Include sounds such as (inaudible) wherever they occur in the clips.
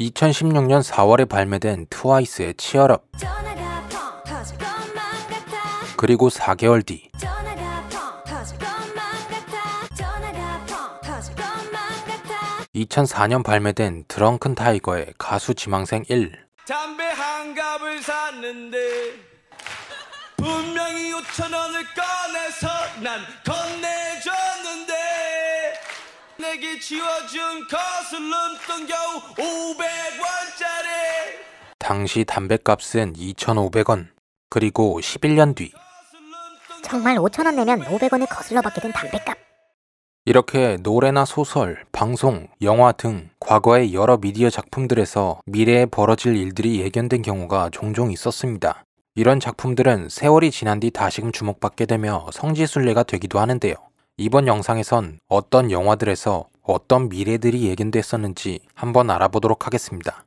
2016년 4월에 발매된 트와이스의 치얼업. 그리고 4개월 뒤. 전화가 펑 터질 것만 같아. 전화가 펑 터질 것만 같아. 2004년 발매된 드렁큰 타이거의 가수 지망생 1 담배 한 갑을 샀는데 분명히 5천 원을 꺼내서 난 건네줬는데 내게 지워준 거슬름돈 겨우 500원짜리 당시 담배값은 2,500원 그리고 11년 뒤 정말 5천원 내면 500원을 거슬러 받게 된 담배값. 이렇게 노래나 소설, 방송, 영화 등 과거의 여러 미디어 작품들에서 미래에 벌어질 일들이 예견된 경우가 종종 있었습니다. 이런 작품들은 세월이 지난 뒤 다시금 주목받게 되며 성지순례가 되기도 하는데요. 이번 영상에선 어떤 영화들에서 어떤 미래들이 예견됐었는지 한번 알아보도록 하겠습니다.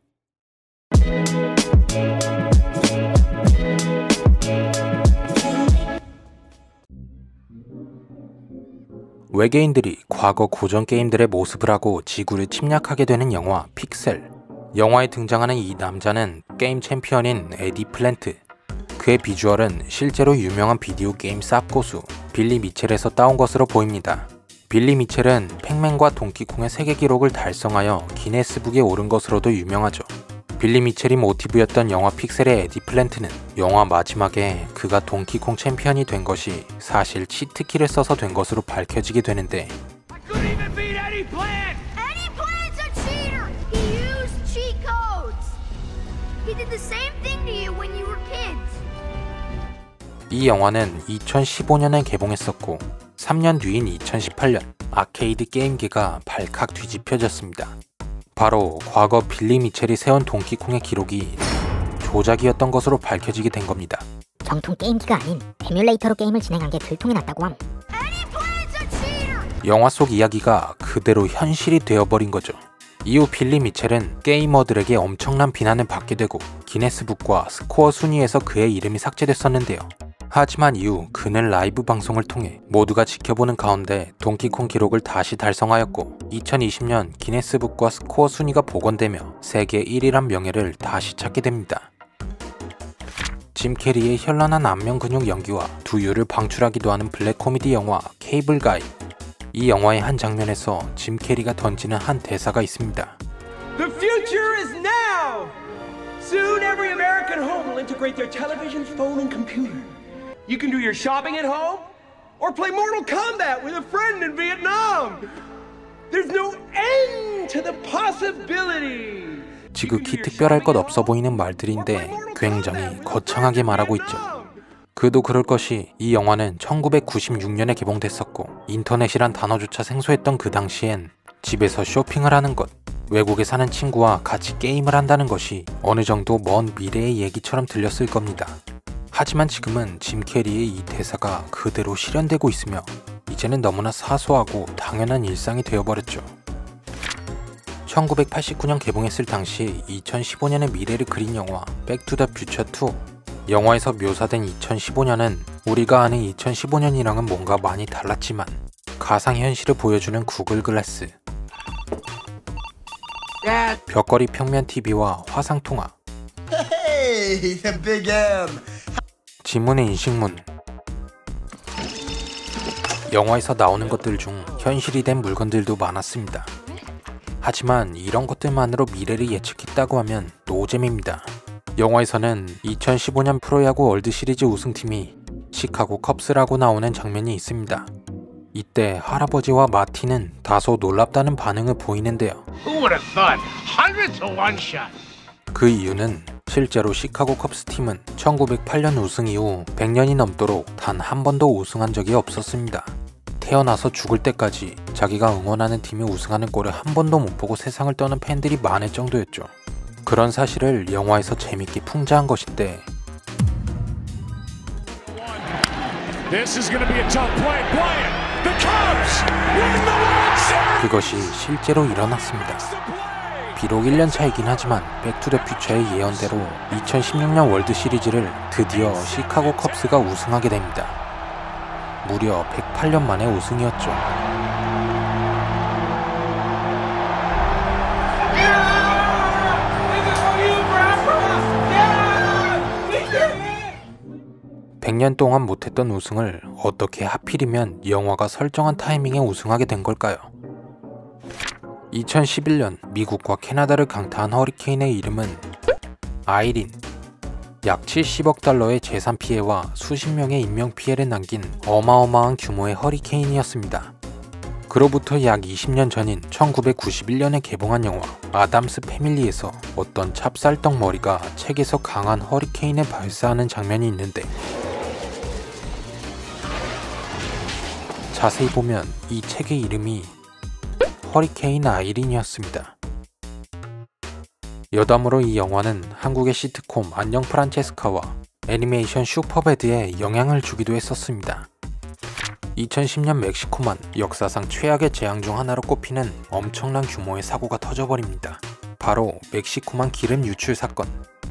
외계인들이 과거 고전 게임들의 모습을 하고 지구를 침략하게 되는 영화 픽셀. 영화에 등장하는 이 남자는 게임 챔피언인 에디 플랜트. 그의 비주얼은 실제로 유명한 비디오 게임 쌉고수 빌리 미첼에서 따온 것으로 보입니다. 빌리 미첼은 팩맨과 동키콩의 세계 기록을 달성하여 기네스북에 오른 것으로도 유명하죠. 빌리 미첼이 모티브였던 영화 픽셀의 에디 플랜트는 영화 마지막에 그가 동키콩 챔피언이 된 것이 사실 치트키를 써서 된 것으로 밝혀지게 되는데 Couldn't even beat Eddie Plant! Eddie Plant's a cheater! He used cheat codes! He did the same thing to you when you were kids. 이 영화는 2015년에 개봉했었고 3년 뒤인 2018년 아케이드 게임기가 발칵 뒤집혀졌습니다. 바로 과거 빌리 미첼이 세운 동키콩의 기록이 조작이었던 것으로 밝혀지게 된 겁니다. 정통 게임기가 아닌 에뮬레이터로 게임을 진행한 게 들통이 났다고 함. 영화 속 이야기가 그대로 현실이 되어버린 거죠. 이후 빌리 미첼은 게이머들에게 엄청난 비난을 받게 되고 기네스북과 스코어 순위에서 그의 이름이 삭제됐었는데요. 하지만 이후 그는 라이브 방송을 통해 모두가 지켜보는 가운데 동키콩 기록을 다시 달성하였고 2020년 기네스북과 스코어 순위가 복원되며 세계 1위란 명예를 다시 찾게 됩니다. 짐 캐리의 현란한 안면 근육 연기와 두유를 방출하기도 하는 블랙 코미디 영화 케이블 가이 이 영화의 한 장면에서 짐 캐리가 던지는 한 대사가 있습니다. The future is now! Soon every American home will integrate their television, phone, and computer. You can do your shopping at home or play Mortal Kombat with a friend in Vietnam. There's no end to the possibilities. 지극히 특별할 것 없어 보이는 말들인데 굉장히 거창하게 말하고 있죠. 그도 그럴 것이 이 영화는 1996년에 개봉됐었고 인터넷이란 단어조차 생소했던 그 당시엔 집에서 쇼핑을 하는 것, 외국에 사는 친구와 같이 게임을 한다는 것이 어느 정도 먼 미래의 얘기처럼 들렸을 겁니다. 하지만 지금은 짐 캐리의 이 대사가 그대로 실현되고 있으며 이제는 너무나 사소하고 당연한 일상이 되어버렸죠. 1989년 개봉했을 당시 2015년의 미래를 그린 영화 백투더 퓨처 2 영화에서 묘사된 2015년은 우리가 아는 2015년이랑은 뭔가 많이 달랐지만 가상현실을 보여주는 구글 글래스 벽걸이 평면 TV와 화상통화 Hey, (laughs) Big M. 지문의 인식문 영화에서 나오는 것들 중 현실이 된 물건들도 많았습니다. 하지만 이런 것들만으로 미래를 예측했다고 하면 노잼입니다. 영화에서는 2015년 프로야구 월드시리즈 우승팀이 시카고 컵스라고 나오는 장면이 있습니다. 이때 할아버지와 마티는 다소 놀랍다는 반응을 보이는데요. 그 이유는 실제로 시카고 컵스 팀은 1908년 우승 이후 100년이 넘도록 단 한 번도 우승한 적이 없었습니다. 태어나서 죽을 때까지 자기가 응원하는 팀이 우승하는 꼴을 한 번도 못 보고 세상을 떠는 팬들이 많을 정도였죠. 그런 사실을 영화에서 재밌게 풍자한 것인데. 그것이 실제로 일어났습니다. 비록 1년 차이긴 하지만 백투더 퓨처의 예언대로 2016년 월드 시리즈를 드디어 시카고 컵스가 우승하게 됩니다. 무려 108년 만에 우승이었죠. 백년 동안 못했던 우승을 어떻게 하필이면 영화가 설정한 타이밍에 우승하게 된 걸까요? 2011년 미국과 캐나다를 강타한 허리케인의 이름은 아이린. 약 70억 달러의 재산 피해와 수십 명의 인명 피해를 남긴 어마어마한 규모의 허리케인이었습니다. 그로부터 약 20년 전인 1991년에 개봉한 영화 아담스 패밀리에서 어떤 찹쌀떡 머리가 책에서 강한 허리케인을 발사하는 장면이 있는데 자세히 보면 이 책의 이름이 허리케인 아이린이었습니다. 여담으로 이 영화는 한국의 시트콤 안녕 프란체스카와 애니메이션 슈퍼배드에 영향을 주기도 했었습니다. 2010년 멕시코만 역사상 최악의 재앙 중 하나로 꼽히는 엄청난 규모의 사고가 터져버립니다. 바로 멕시코만 기름 유출 사건.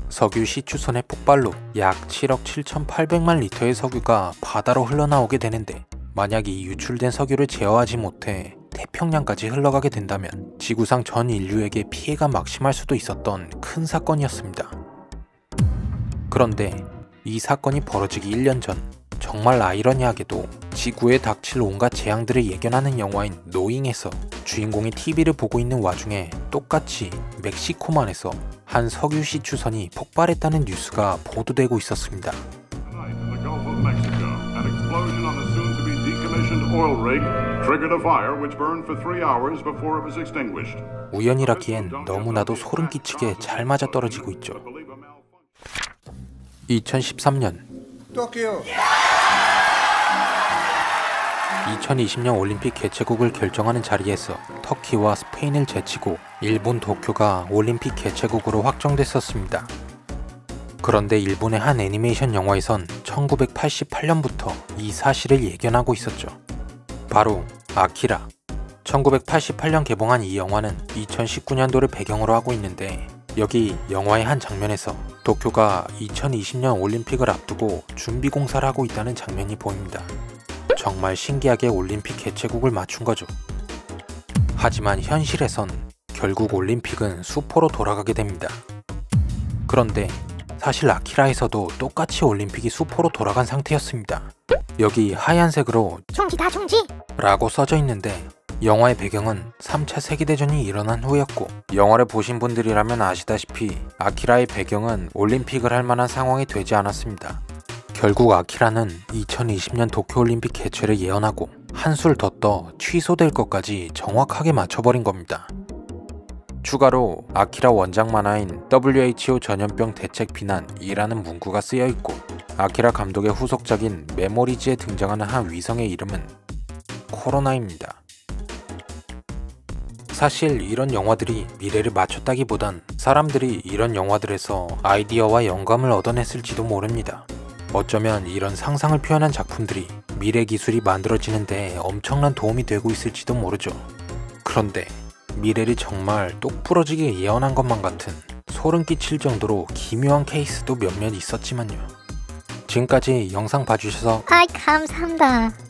석유 시추선의 폭발로 약 7억 7,800만 리터의 석유가 바다로 흘러나오게 되는데 만약 이 유출된 석유를 제어하지 못해 태평양까지 흘러가게 된다면 지구상 전 인류에게 피해가 막심할 수도 있었던 큰 사건이었습니다. 그런데 이 사건이 벌어지기 1년 전 정말 아이러니하게도 지구에 닥칠 온갖 재앙들을 예견하는 영화인 노잉에서 주인공이 TV를 보고 있는 와중에 똑같이 멕시코만에서 한 석유 시 추선이 폭발했다는 뉴스가 보도되고 있었습니다. Tonight in the Gulf of Mexico, an explosion on a soon-to-be decommissioned oil rig triggered a fire which burned for three hours before it was extinguished. 우연이라기엔 너무나도 소름 끼치게 잘 맞아 떨어지고 있죠. 2013년 2020년 올림픽 개최국을 결정하는 자리에서 터키와 스페인을 제치고 일본 도쿄가 올림픽 개최국으로 확정됐었습니다. 그런데 일본의 한 애니메이션 영화에선 1988년부터 이 사실을 예견하고 있었죠. 바로 아키라. 1988년 개봉한 이 영화는 2019년도를 배경으로 하고 있는데 여기 영화의 한 장면에서 도쿄가 2020년 올림픽을 앞두고 준비 공사를 하고 있다는 장면이 보입니다. 정말 신기하게 올림픽 개최국을 맞춘 거죠. 하지만 현실에선 결국 올림픽은 수포로 돌아가게 됩니다. 그런데 사실 아키라에서도 똑같이 올림픽이 수포로 돌아간 상태였습니다. 여기 하얀색으로 총기다 총기 라고 써져 있는데 영화의 배경은 3차 세계대전이 일어난 후였고 영화를 보신 분들이라면 아시다시피 아키라의 배경은 올림픽을 할 만한 상황이 되지 않았습니다. 결국 아키라는 2020년 도쿄올림픽 개최를 예언하고 한술 더 떠 취소될 것까지 정확하게 맞춰버린 겁니다. 추가로 아키라 원작 만화인 WHO 전염병 대책 비난이라는 문구가 쓰여 있고 아키라 감독의 후속작인 메모리즈에 등장하는 한 위성의 이름은 코로나입니다. 사실 이런 영화들이 미래를 맞췄다기보단 사람들이 이런 영화들에서 아이디어와 영감을 얻어냈을지도 모릅니다. 어쩌면 이런 상상을 표현한 작품들이 미래 기술이 만들어지는데 엄청난 도움이 되고 있을지도 모르죠. 그런데 미래를 정말 똑부러지게 예언한 것만 같은 소름 끼칠 정도로 기묘한 케이스도 몇몇 있었지만요. 지금까지 영상 봐주셔서 아이 감사합니다